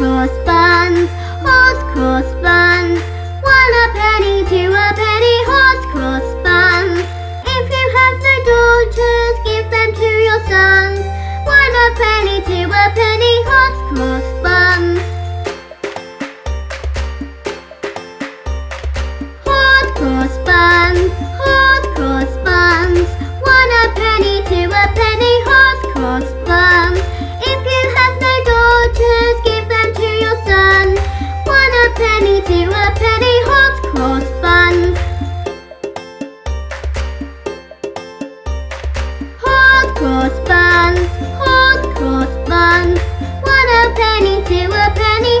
cross buns, hot cross buns. One a penny, two a penny, cross buns, hot cross buns, one a penny, two a penny,